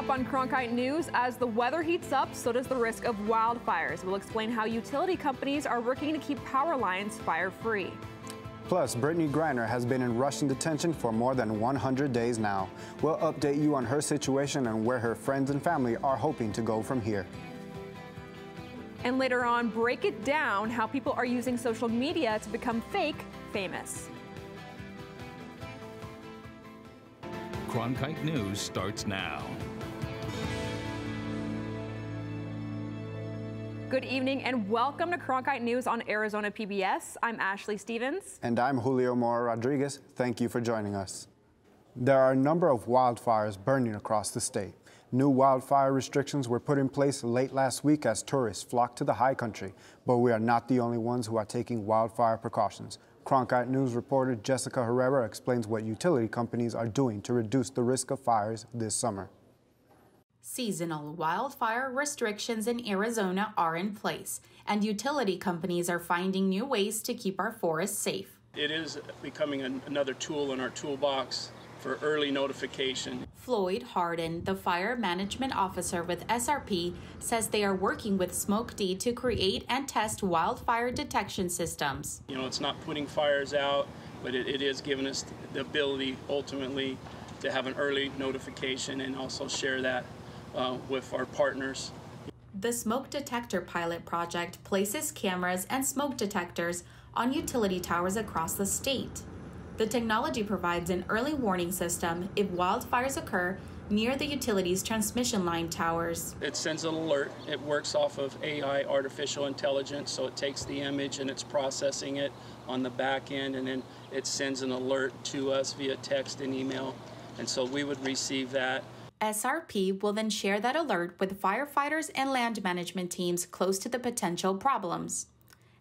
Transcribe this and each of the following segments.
up on Cronkite News, as the weather heats up, so does the risk of wildfires. We'll explain how utility companies are working to keep power lines fire-free. Plus, Brittney Griner has been in Russian detention for more than 100 days now. We'll update you on her situation and where her friends and family are hoping to go from here. And later on, break it down how people are using social media to become fake famous. Cronkite News starts now. Good evening and welcome to Cronkite News on Arizona PBS. I'm Ashley Stevens. And I'm Julio Mora Rodriguez. Thank you for joining us. There are a number of wildfires burning across the state. New wildfire restrictions were put in place late last week as tourists flocked to the high country, but we are not the only ones who are taking wildfire precautions. Cronkite News reporter Jessica Herrera explains what utility companies are doing to reduce the risk of fires this summer. Seasonal wildfire restrictions in Arizona are in place, and utility companies are finding new ways to keep our forests safe. It is becoming an, another tool in our toolbox for early notification. Floyd Hardin, the fire management officer with SRP, says they are working with SmokeD to create and test wildfire detection systems. You know, it's not putting fires out, but it, it is giving us the ability ultimately to have an early notification and also share that uh, with our partners. The smoke detector pilot project places cameras and smoke detectors on utility towers across the state. The technology provides an early warning system if wildfires occur near the utility's transmission line towers. It sends an alert. It works off of AI, artificial intelligence, so it takes the image and it's processing it on the back end, and then it sends an alert to us via text and email. And so we would receive that. SRP will then share that alert with firefighters and land management teams close to the potential problems.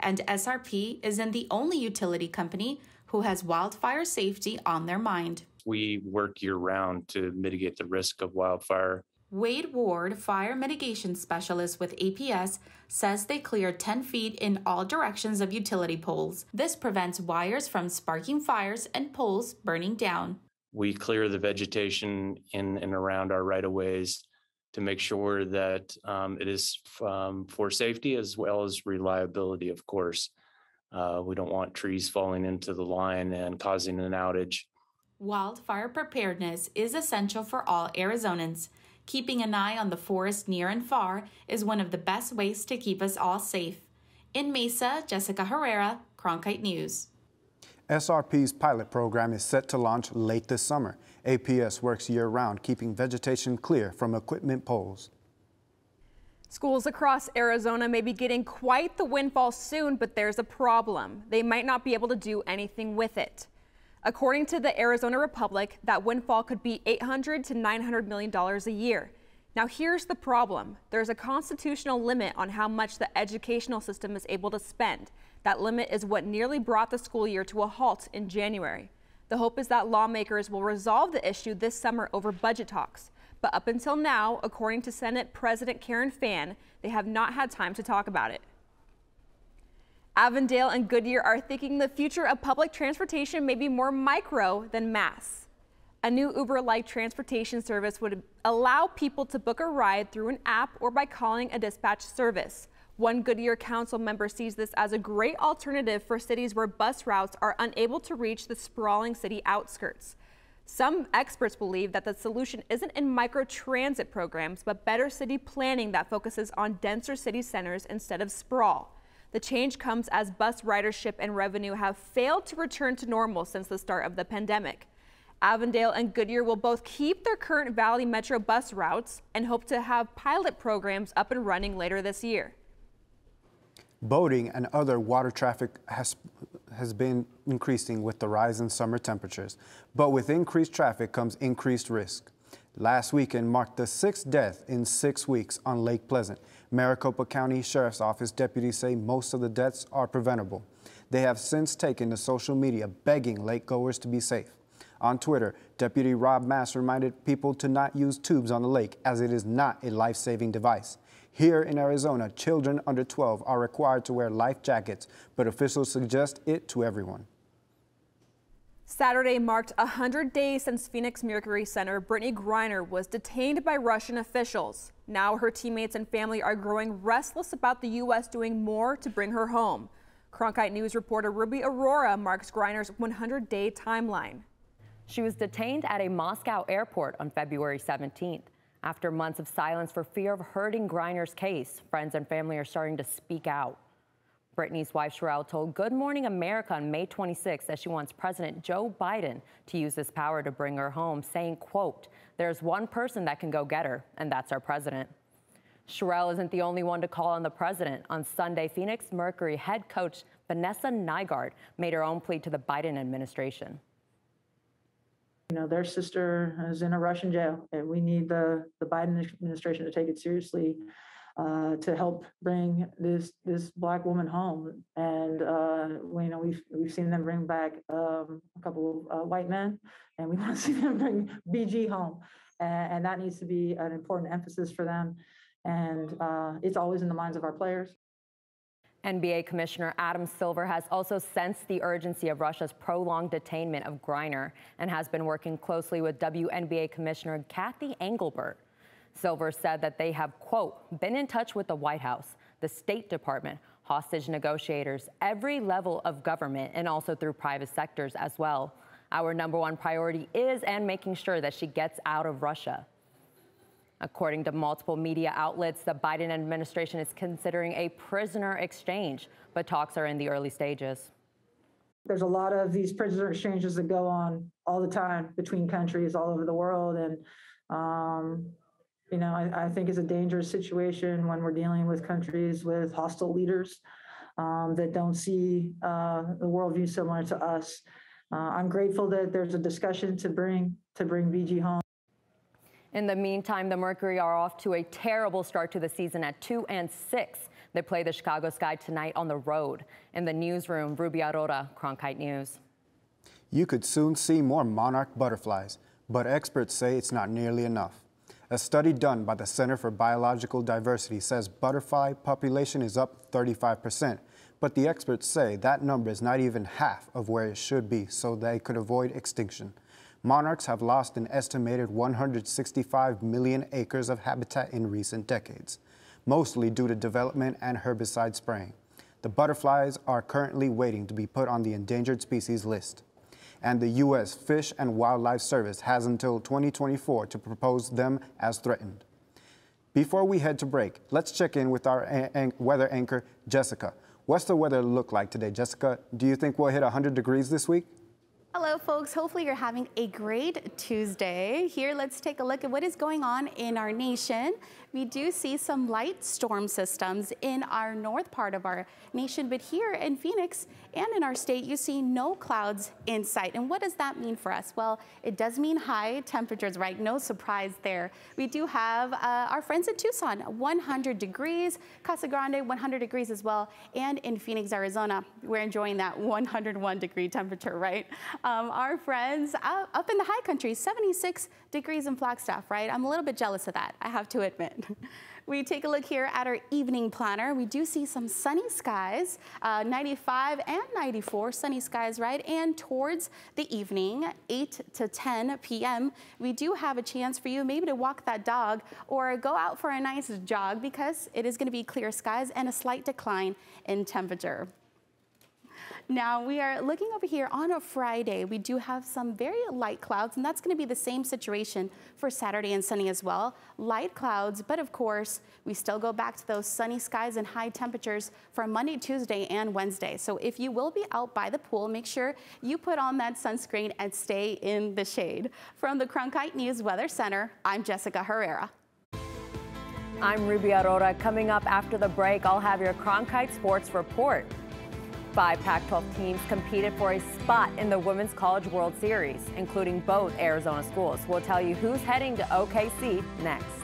And SRP isn't the only utility company who has wildfire safety on their mind. We work year round to mitigate the risk of wildfire. Wade Ward, fire mitigation specialist with APS, says they clear 10 feet in all directions of utility poles. This prevents wires from sparking fires and poles burning down. We clear the vegetation in and around our right of ways to make sure that um, it is um, for safety as well as reliability, of course. Uh, we don't want trees falling into the line and causing an outage. Wildfire preparedness is essential for all Arizonans. Keeping an eye on the forest near and far is one of the best ways to keep us all safe. In Mesa, Jessica Herrera, Cronkite News. SRP's pilot program is set to launch late this summer. APS works year round, keeping vegetation clear from equipment poles. Schools across Arizona may be getting quite the windfall soon, but there's a problem. They might not be able to do anything with it. According to the Arizona Republic, that windfall could be 800 to 900 million dollars a year. Now here's the problem. There's a constitutional limit on how much the educational system is able to spend. That limit is what nearly brought the school year to a halt in January. The hope is that lawmakers will resolve the issue this summer over budget talks. But up until now, according to Senate President Karen Fann, they have not had time to talk about it. Avondale and Goodyear are thinking the future of public transportation may be more micro than mass. A new Uber-like transportation service would allow people to book a ride through an app or by calling a dispatch service. One Goodyear council member sees this as a great alternative for cities where bus routes are unable to reach the sprawling city outskirts. Some experts believe that the solution isn't in microtransit programs, but better city planning that focuses on denser city centers instead of sprawl. The change comes as bus ridership and revenue have failed to return to normal since the start of the pandemic. Avondale and Goodyear will both keep their current Valley Metro bus routes and hope to have pilot programs up and running later this year. Boating and other water traffic has, has been increasing with the rise in summer temperatures. But with increased traffic comes increased risk. Last weekend marked the sixth death in six weeks on Lake Pleasant. Maricopa County Sheriff's Office deputies say most of the deaths are preventable. They have since taken to social media begging lakegoers to be safe. On Twitter, Deputy Rob Mass reminded people to not use tubes on the lake as it is not a life-saving device. Here in Arizona, children under 12 are required to wear life jackets, but officials suggest it to everyone. Saturday marked 100 days since Phoenix Mercury center Brittney Griner was detained by Russian officials. Now her teammates and family are growing restless about the U.S. doing more to bring her home. Cronkite News reporter Ruby Aurora marks Griner's 100-day timeline. She was detained at a Moscow airport on February 17th. After months of silence for fear of hurting Griner's case, friends and family are starting to speak out. Brittney's wife Cherelle told Good Morning America on May 26 that she wants President Joe Biden to use his power to bring her home, saying, quote, there's one person that can go get her, and that's our president. Cherelle isn't the only one to call on the president. On Sunday, Phoenix Mercury head coach Vanessa Nygaard made her own plea to the Biden administration. You know, their sister is in a Russian jail, and we need the, the Biden administration to take it seriously uh, to help bring this this black woman home. And uh, we, you know we've we've seen them bring back um, a couple of uh, white men, and we want to see them bring BG home, and, and, that needs to be an important emphasis for them. And uh, it's always in the minds of our players. NBA Commissioner Adam Silver has also sensed the urgency of Russia's prolonged detainment of Griner and has been working closely with WNBA Commissioner Cathy Engelbert Silver said that they have, quote, been in touch with the White House, the State Department, hostage negotiators, every level of government, and also through private sectors as well. Our number one priority is and making sure that she gets out of Russia. According to multiple media outlets, the Biden administration is considering a prisoner exchange, but talks are in the early stages. There's a lot of these prisoner exchanges that go on all the time between countries all over the world, and um, you know, I, I think it's a dangerous situation when we're dealing with countries with hostile leaders um, that don't see uh, the worldview similar to us. Uh, I'm grateful that there's a discussion to bring to bring BG home. In the meantime, the Mercury are off to a terrible start to the season at two and six. They play the Chicago Sky tonight on the road. In the newsroom, Ruby Aurora, Cronkite News. You could soon see more monarch butterflies, but experts say it's not nearly enough. A study done by the Center for Biological Diversity says butterfly population is up 35%, but the experts say that number is not even half of where it should be so they could avoid extinction. Monarchs have lost an estimated 165 million acres of habitat in recent decades, mostly due to development and herbicide spraying. The butterflies are currently waiting to be put on the endangered species list and the U.S. Fish and Wildlife Service has until 2024 to propose them as threatened. Before we head to break, let's check in with our weather anchor, Jessica. What's the weather look like today? Jessica, do you think we'll hit 100 degrees this week? Hello folks, hopefully you're having a great Tuesday. Here, let's take a look at what is going on in our nation. We do see some light storm systems in our north part of our nation, but here in Phoenix and in our state, you see no clouds in sight. And what does that mean for us? Well, it does mean high temperatures, right? No surprise there. We do have uh, our friends in Tucson, 100 degrees, Casa Grande, 100 degrees as well, and in Phoenix, Arizona, we're enjoying that 101 degree temperature, right? Um, our friends up in the high country, 76 degrees in Flagstaff, right? I'm a little bit jealous of that, I have to admit. We take a look here at our evening planner. We do see some sunny skies, uh, 95 and 94 sunny skies, right? And towards the evening, 8 to 10 p.m., we do have a chance for you maybe to walk that dog or go out for a nice jog because it is going to be clear skies and a slight decline in temperature. Now we are looking over here on a Friday. We do have some very light clouds and that's going to be the same situation for Saturday and sunny as well. Light clouds, but of course we still go back to those sunny skies and high temperatures for Monday, Tuesday, and Wednesday. So if you will be out by the pool, make sure you put on that sunscreen and stay in the shade. From the Cronkite News Weather Center, I'm Jessica Herrera. I'm Ruby Aurora. Coming up after the break, I'll have your Cronkite Sports Report. Five Pac-12 teams competed for a spot in the Women's College World Series, including both Arizona schools. We'll tell you who's heading to OKC next.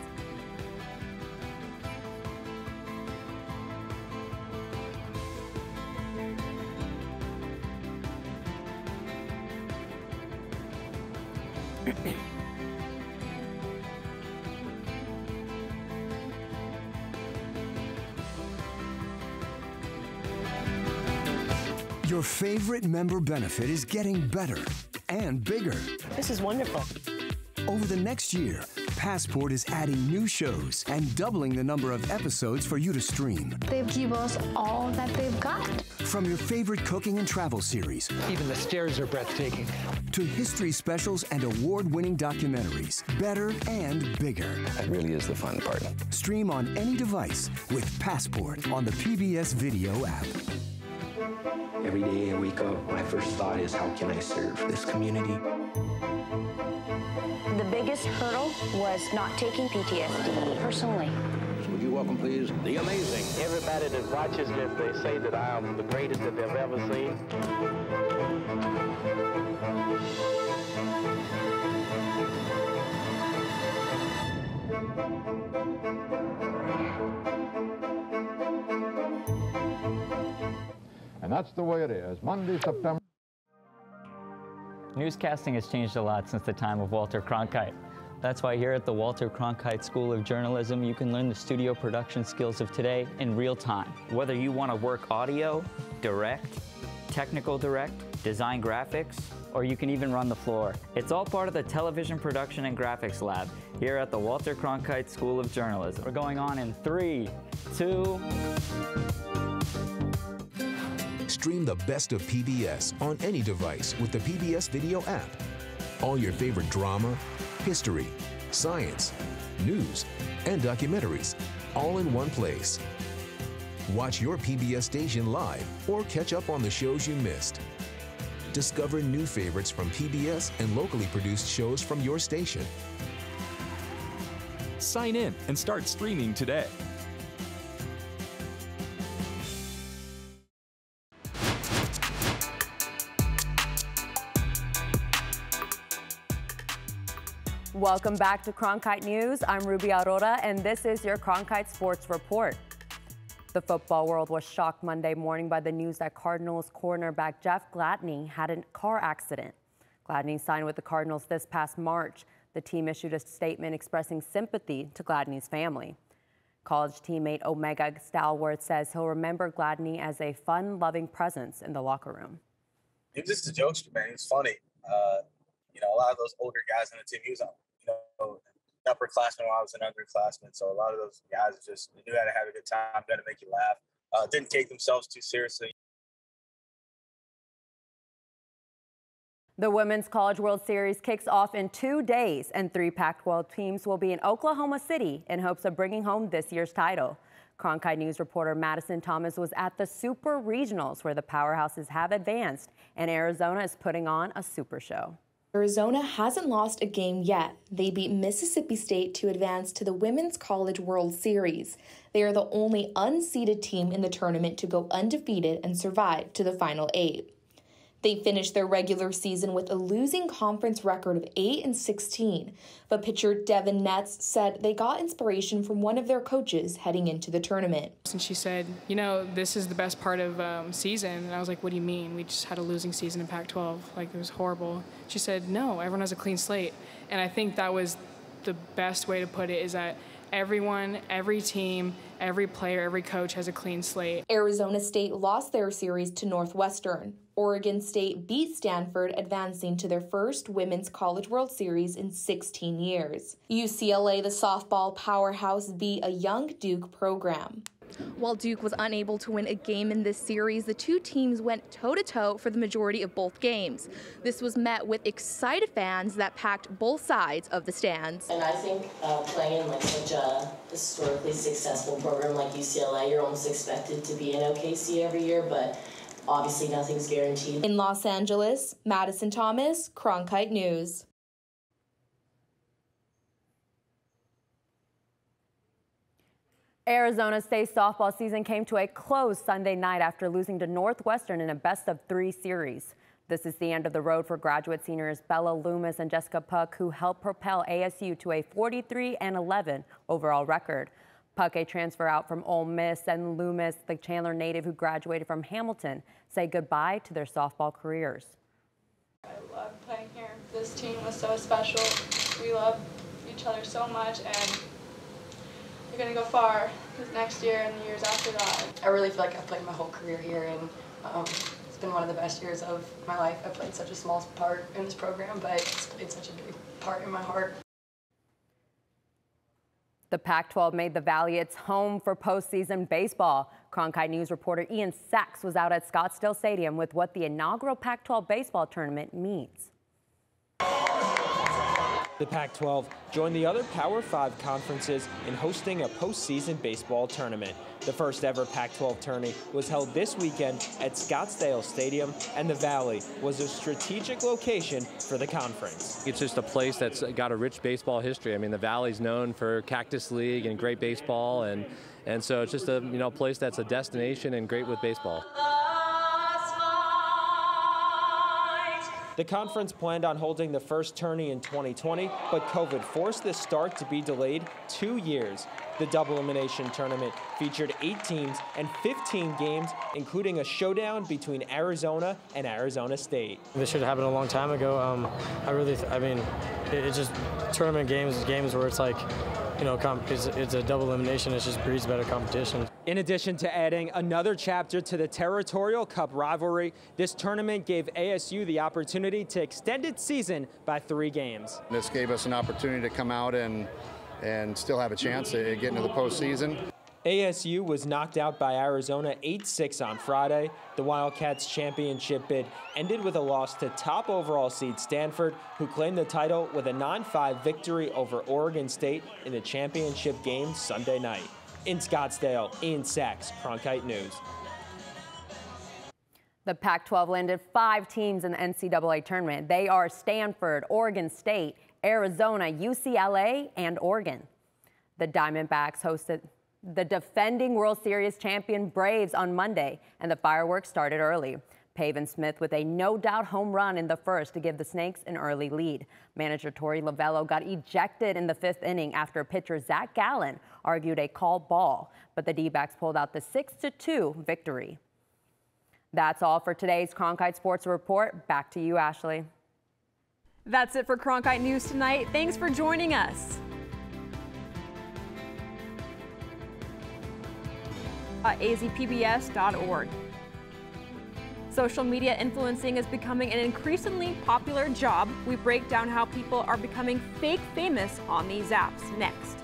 Your favorite member benefit is getting better. and bigger. This is wonderful. Over the next year, Passport is adding new shows and doubling the number of episodes for you to stream. They give us all that they've got. From your favorite cooking and travel series. Even the stairs are breathtaking. To history specials and award winning documentaries. Better and bigger. That really is the fun part. Stream on any device with Passport on the PBS Video app. Every day I wake up, my first thought is how can I serve this community? The biggest hurdle was not taking PTSD personally. Would you welcome, please, the amazing. Everybody that watches this, they say that I am the greatest that they've ever seen. And that's the way it is. Monday, September. Newscasting has changed a lot since the time of Walter Cronkite. That's why here at the Walter Cronkite School of Journalism, you can learn the studio production skills of today in real time. Whether you want to work audio, direct, technical direct, design graphics, or you can even run the floor. It's all part of the Television Production and Graphics Lab here at the Walter Cronkite School of Journalism. We're going on in three, two, Stream the best of PBS on any device with the PBS Video app. All your favorite drama, history, science, news, and documentaries all in one place. Watch your PBS station live or catch up on the shows you missed. Discover new favorites from PBS and locally produced shows from your station. Sign in and start streaming today. Welcome back to Cronkite News. I'm Ruby Aurora, and this is your Cronkite Sports Report. The football world was shocked Monday morning by the news that Cardinals cornerback Jeff Gladney had a car accident. Gladney signed with the Cardinals this past March. The team issued a statement expressing sympathy to Gladney's family. College teammate Omega Stalwart says he'll remember Gladney as a fun-loving presence in the locker room. He was just a jokester, man. He was funny. Uh, you know, a lot of those older guys on the team, he was, upperclassman while I was an underclassman. So a lot of those guys just knew how to have a good time, how to make you laugh. Uh, didn't take themselves too seriously. The Women's College World Series kicks off in two days, and three Pac-12 teams will be in Oklahoma City in hopes of bringing home this year's title. Cronkite News reporter Madison Thomas was at the Super Regionals, where the powerhouses have advanced, and Arizona is putting on a super show. Arizona hasn't lost a game yet. They beat Mississippi State to advance to the Women's College World Series. They are the only unseeded team in the tournament to go undefeated and survive to the final eight. They finished their regular season with a losing conference record of 8 and 16, but pitcher Devyn Netz said they got inspiration from one of their coaches heading into the tournament. And she said, "You know, this is the best part of um, season." And I was like, "What do you mean? We just had a losing season in Pac-12. Like it was horrible." She said, "No, everyone has a clean slate," and I think that was the best way to put it. Is that everyone, every team, every player, every coach has a clean slate. Arizona State lost their series to Northwestern. Oregon State beat Stanford, advancing to their first Women's College World Series in 16 years. UCLA, the softball powerhouse, beat a young Duke program. While Duke was unable to win a game in this series, the two teams went toe to toe for the majority of both games. This was met with excited fans that packed both sides of the stands. And I think uh, playing in like such a historically successful program like UCLA, you're almost expected to be in OKC every year, but obviously nothing's guaranteed. In Los Angeles, Madison Thomas, Cronkite News. Arizona State softball season came to a close Sunday night after losing to Northwestern in a best of three series. This is the end of the road for graduate seniors Bella Loomis and Jessica Puck, who helped propel ASU to a 43 and 11 overall record. Puck, a transfer out from Ole Miss, and Loomis, the Chandler native who graduated from Hamilton, say goodbye to their softball careers. I love playing here. This team was so special. We love each other so much, and we're going to go far this next year and the years after that. I really feel like I've played my whole career here, and um, it's been one of the best years of my life. I played such a small part in this program, but it's played such a big part in my heart. The Pac 12 made the Valley its home for postseason baseball. Cronkite News reporter Ian Sachs was out at Scottsdale Stadium with what the inaugural Pac 12 baseball tournament means. The Pac 12 joined the other Power 5 conferences in hosting a postseason baseball tournament. The first ever Pac 12 tourney was held this weekend at Scottsdale Stadium, and the Valley was a strategic location for the conference. It's just a place that's got a rich baseball history. I mean, the Valley's known for Cactus League and great baseball, and, and so it's just a you know place that's a destination and great with baseball. The conference planned on holding the first tourney in 2020, but COVID forced the start to be delayed two years. The double elimination tournament featured eight teams and 15 games, including a showdown between Arizona and Arizona State. This should have happened a long time ago. Um, I really, I mean, it, it's just tournament games, games where it's like, you know, it's, it's a double elimination. It just breeds better competition. In addition to adding another chapter to the Territorial Cup rivalry, this tournament gave ASU the opportunity to extend its season by three games. This gave us an opportunity to come out and and still have a chance at getting to the postseason. ASU was knocked out by Arizona 8-6 on Friday. The Wildcats championship bid ended with a loss to top overall seed Stanford, who claimed the title with a 9-5 victory over Oregon State in the championship game Sunday night. In Scottsdale, Ian Sachs, Cronkite News. The Pac-12 landed five teams in the NCAA tournament. They are Stanford, Oregon State, Arizona, UCLA, and Oregon. The Diamondbacks hosted the defending World Series champion Braves on Monday, and the fireworks started early. Pavin Smith with a no-doubt home run in the first to give the Snakes an early lead. Manager Torey Lovullo got ejected in the fifth inning after pitcher Zach Gallen argued a called ball, but the D-backs pulled out the 6-2 victory. That's all for today's Cronkite Sports Report. Back to you, Ashley. That's it for Cronkite News tonight. Thanks for joining us. Uh, azpbs.org. Social media influencing is becoming an increasingly popular job. We break down how people are becoming fake famous on these apps next.